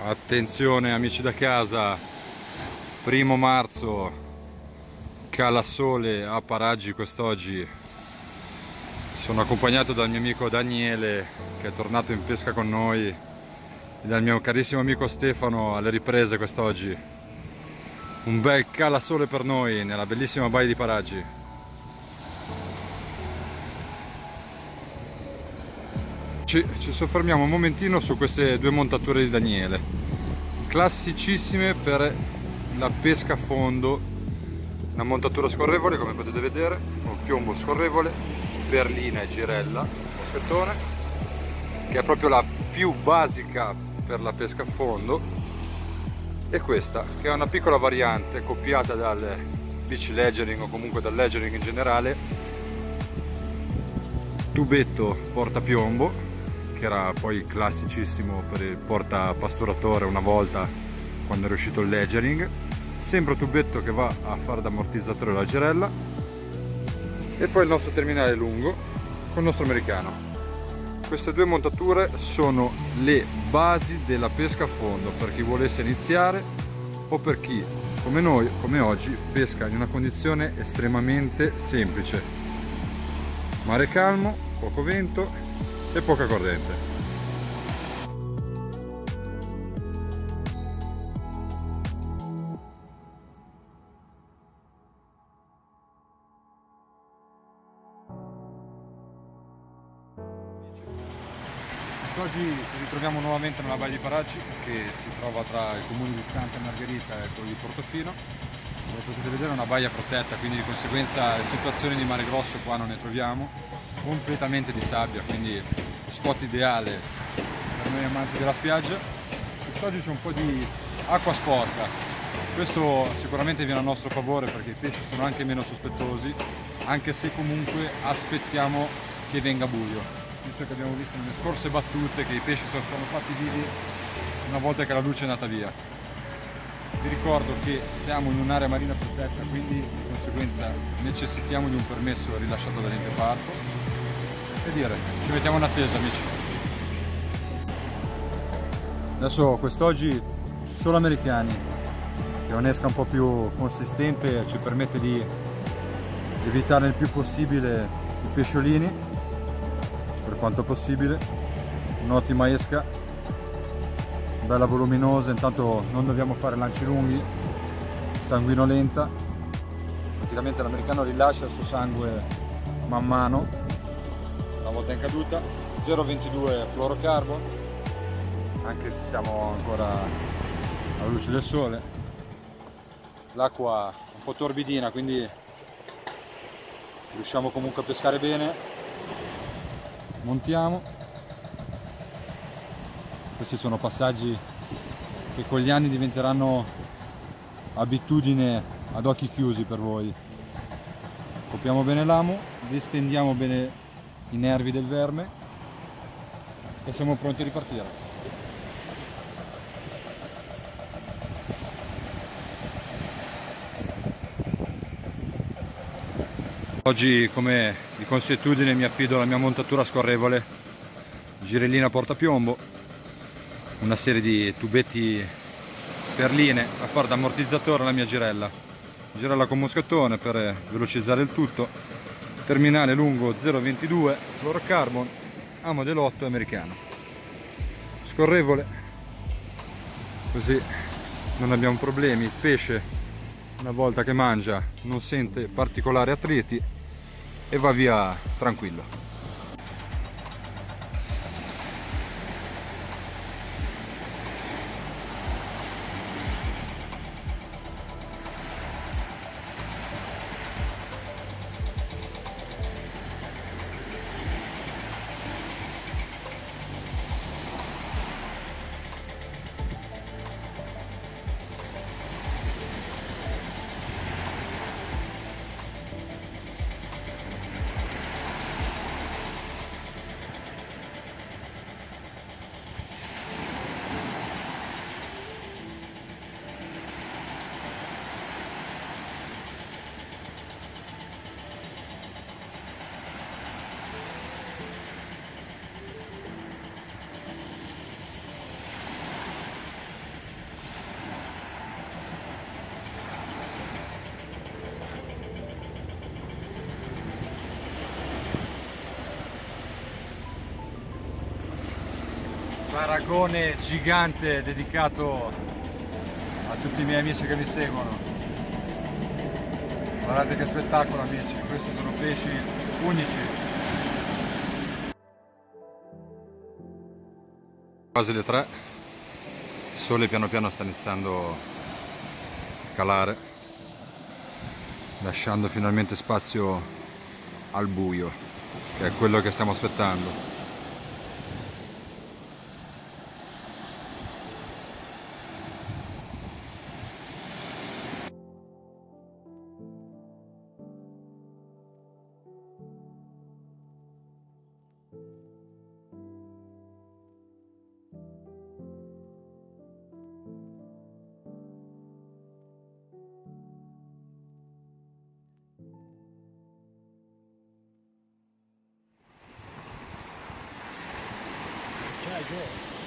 Attenzione amici da casa, primo marzo, cala sole a Paraggi quest'oggi. Sono accompagnato dal mio amico Daniele che è tornato in pesca con noi e dal mio carissimo amico Stefano alle riprese quest'oggi. Un bel cala sole per noi nella bellissima baia di Paraggi. Ci, ci soffermiamo un momentino su queste due montature di Daniele. Classicissime per la pesca a fondo. Una montatura scorrevole come potete vedere un piombo scorrevole berlina e girella moschettone che è proprio la più basica per la pesca a fondo. E questa che è una piccola variante copiata dal beach leggering o comunque dal leggering in generale. Tubetto porta piombo che era poi classicissimo per il porta pasturatore una volta quando era uscito il ledgering sempre tubetto che va a fare da ammortizzatore la girella e poi il nostro terminale lungo con il nostro americano. Queste due montature sono le basi della pesca a fondo per chi volesse iniziare o per chi come noi come oggi pesca in una condizione estremamente semplice. Mare calmo poco vento e poca corrente. Oggi ci ritroviamo nuovamente nella Baia di Paracci che si trova tra il comune di Santa Margherita e quello di Portofino. Come potete vedere è una baia protetta, quindi di conseguenza situazioni di mare grosso qua non ne troviamo completamente di sabbia, quindi spot ideale per noi amanti della spiaggia. Quest'oggi c'è un po' di acqua sporca, questo sicuramente viene a nostro favore perché i pesci sono anche meno sospettosi, anche se comunque aspettiamo che venga buio, visto che abbiamo visto nelle scorse battute che i pesci sono fatti vivi una volta che la luce è andata via. Vi ricordo che siamo in un'area marina protetta, quindi di conseguenza necessitiamo di un permesso rilasciato dall'ente parco che dire, ci mettiamo in attesa amici. Adesso quest'oggi solo americani, che è un'esca un po' più consistente ci permette di evitare il più possibile i pesciolini, per quanto possibile, un'ottima esca, bella voluminosa, intanto non dobbiamo fare lanci lunghi, sanguinolenta, praticamente l'americano rilascia il suo sangue man mano volta in caduta 0,22 fluorocarbon anche se siamo ancora alla luce del sole. L'acqua un po' torbidina quindi riusciamo comunque a pescare bene. Montiamo. Questi sono passaggi che con gli anni diventeranno abitudine ad occhi chiusi per voi. Copriamo bene l'amo distendiamo bene i nervi del verme e siamo pronti a ripartire. Oggi come di consuetudine mi affido alla mia montatura scorrevole, girellina portapiombo, una serie di tubetti perline a fare da ammortizzatore alla mia girella. Girella con moschettone per velocizzare il tutto terminale lungo 0,22 fluorocarbon a modello 8 americano. Scorrevole. Così non abbiamo problemi. Il pesce una volta che mangia non sente particolari attriti e va via tranquillo paragone gigante dedicato a tutti i miei amici che mi seguono. Guardate che spettacolo amici, questi sono pesci unici. Quasi le tre, il sole piano piano sta iniziando a calare, lasciando finalmente spazio al buio, che è quello che stiamo aspettando. I go.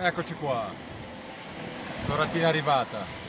Eccoci qua. Doratina arrivata.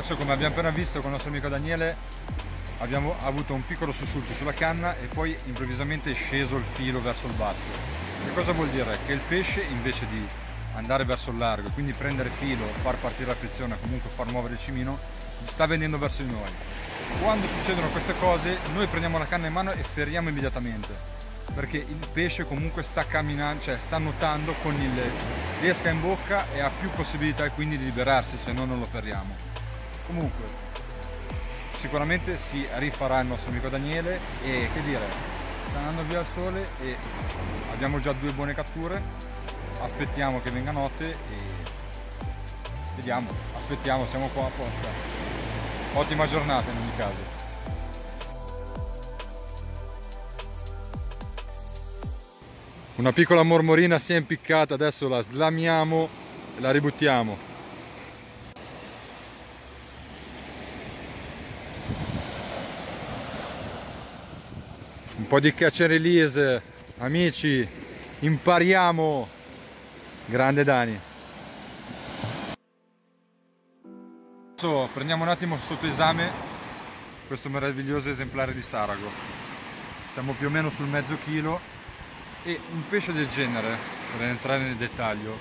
Adesso come abbiamo appena visto con il nostro amico Daniele abbiamo avuto un piccolo sussulto sulla canna e poi improvvisamente è sceso il filo verso il basso. Che cosa vuol dire? Che il pesce invece di andare verso il largo e quindi prendere filo, far partire la frizione, comunque far muovere il cimino, sta venendo verso di noi. Quando succedono queste cose noi prendiamo la canna in mano e ferriamo immediatamente perché il pesce comunque sta camminando, cioè sta nuotando con il, l'esca in bocca e ha più possibilità quindi di liberarsi se no non lo ferriamo. Comunque, sicuramente si rifarà il nostro amico Daniele e che dire, sta andando via il sole e abbiamo già due buone catture, aspettiamo che venga notte e vediamo, aspettiamo, siamo qua apposta. Ottima giornata in ogni caso. Una piccola mormorina si è impiccata, adesso la slamiamo e la ributtiamo. Po' di catch and release, amici, impariamo. Grande Dani. Adesso prendiamo un attimo sotto esame questo meraviglioso esemplare di Sarago. Siamo più o meno sul mezzo chilo e un pesce del genere, per entrare nel dettaglio,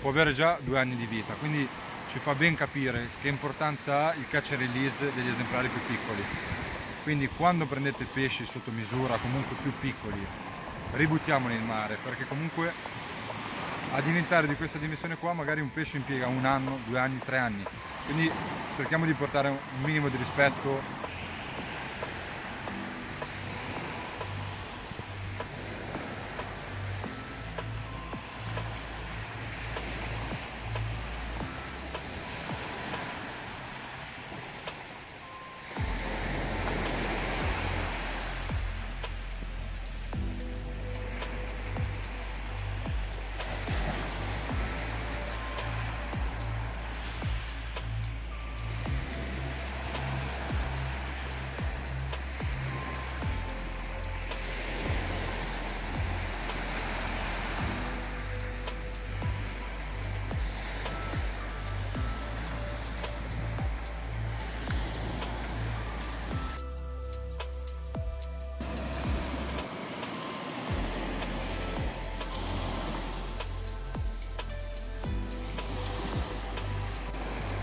può avere già due anni di vita, quindi ci fa ben capire che importanza ha il catch and release degli esemplari più piccoli. Quindi quando prendete pesci sotto misura, comunque più piccoli, ributtiamoli in mare, perché comunque a diventare di questa dimensione qua magari un pesce impiega un anno, due anni, tre anni. Quindi cerchiamo di portare un minimo di rispetto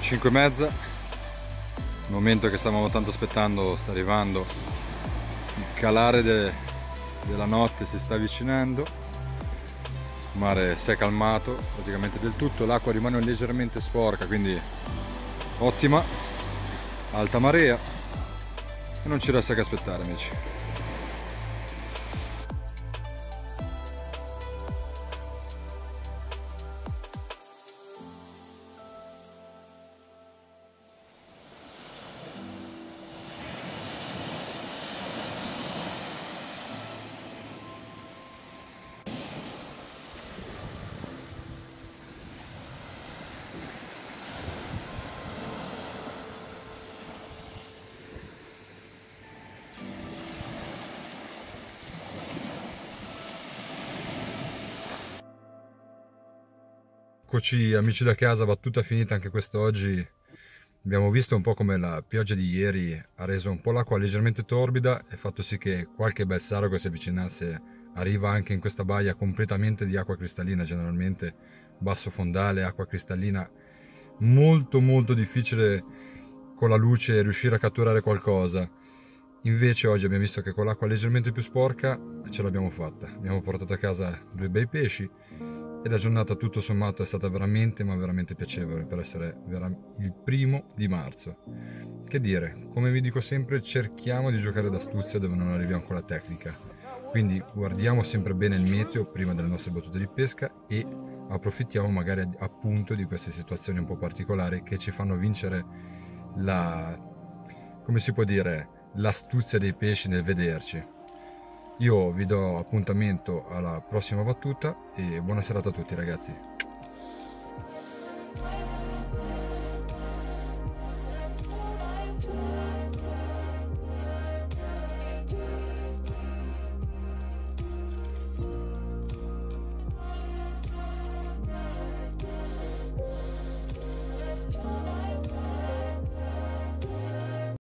5 e mezza. Il momento che stavamo tanto aspettando sta arrivando. Il calare de della notte si sta avvicinando. Il mare si è calmato praticamente del tutto. L'acqua rimane leggermente sporca quindi ottima. Alta marea. E non ci resta che aspettare amici Eccoci amici da casa, battuta finita anche quest'oggi. Abbiamo visto un po' come la pioggia di ieri ha reso un po' l'acqua leggermente torbida e fatto sì che qualche bel saro si avvicinasse arriva anche in questa baia completamente di acqua cristallina, generalmente basso fondale, acqua cristallina, molto molto difficile con la luce riuscire a catturare qualcosa. Invece oggi abbiamo visto che con l'acqua leggermente più sporca ce l'abbiamo fatta. Abbiamo portato a casa due bei pesci e la giornata tutto sommato è stata veramente ma veramente piacevole per essere il primo di marzo. Che dire come vi dico sempre cerchiamo di giocare d'astuzia dove non arriviamo con la tecnica. Quindi guardiamo sempre bene il meteo prima delle nostre battute di pesca e approfittiamo magari appunto di queste situazioni un po' particolari che ci fanno vincere la come si può dire l'astuzia dei pesci nel vederci io vi do appuntamento alla prossima battuta e buona serata a tutti ragazzi.